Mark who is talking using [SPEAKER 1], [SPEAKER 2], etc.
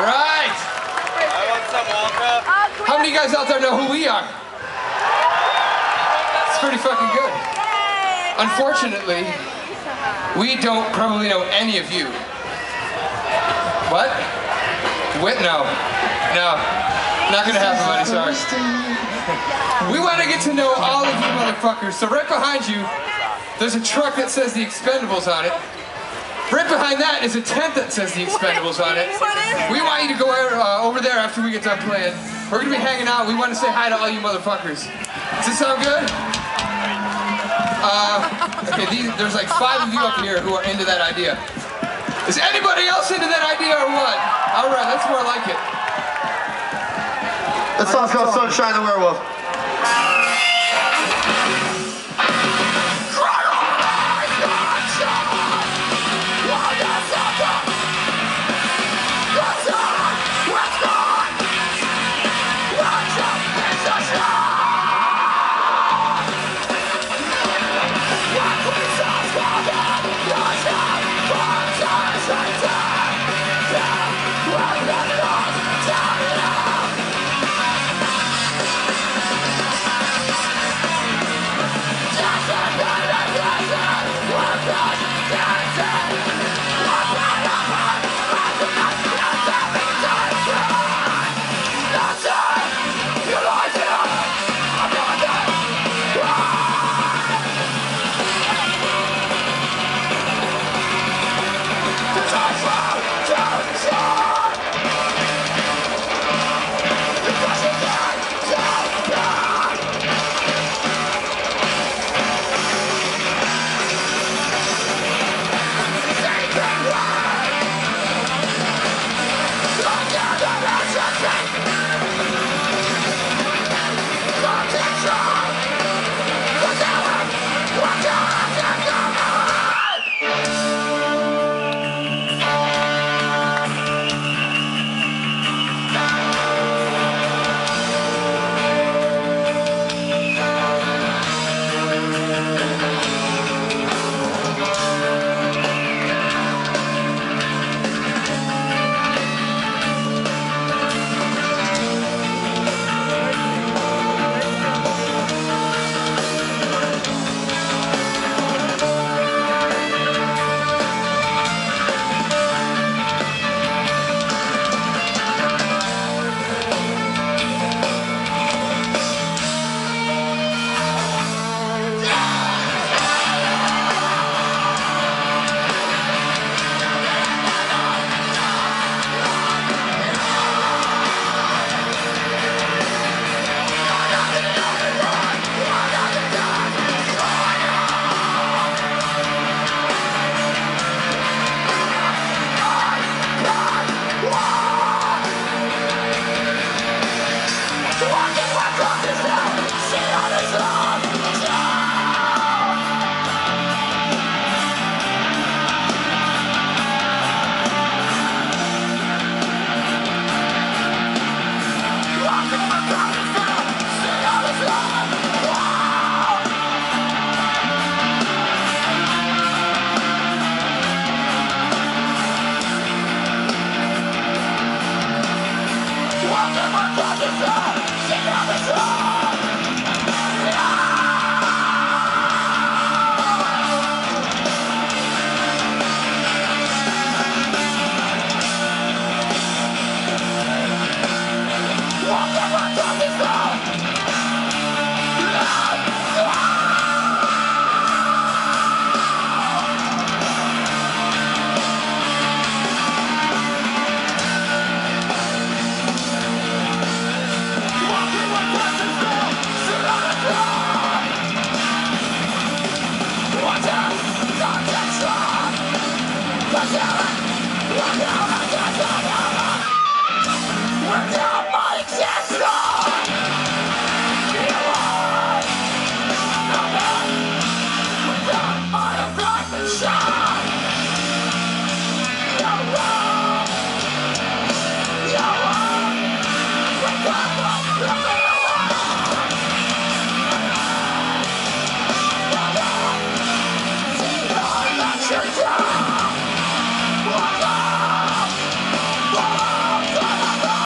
[SPEAKER 1] All right.
[SPEAKER 2] I want some Wonka.
[SPEAKER 1] How many of you guys out there know who we are? It's pretty fucking good. Unfortunately, we don't probably know any of you. What? Wait, no. No. Not gonna happen, buddy, sorry. We want to get to know all of you motherfuckers. So right behind you, there's a truck that says the Expendables on it. Right behind that is a tent that says the Expendables on it. We want you to go uh, over there after we get done playing. We're gonna be hanging out. We want to say hi to all you motherfuckers. Does this sound good? Uh, okay, these, there's like five of you up here who are into that idea. Is anybody else into that idea or what? All right, that's more like it.
[SPEAKER 3] That song's called Sunshine the Werewolf.
[SPEAKER 4] on the floor! She's on the floor!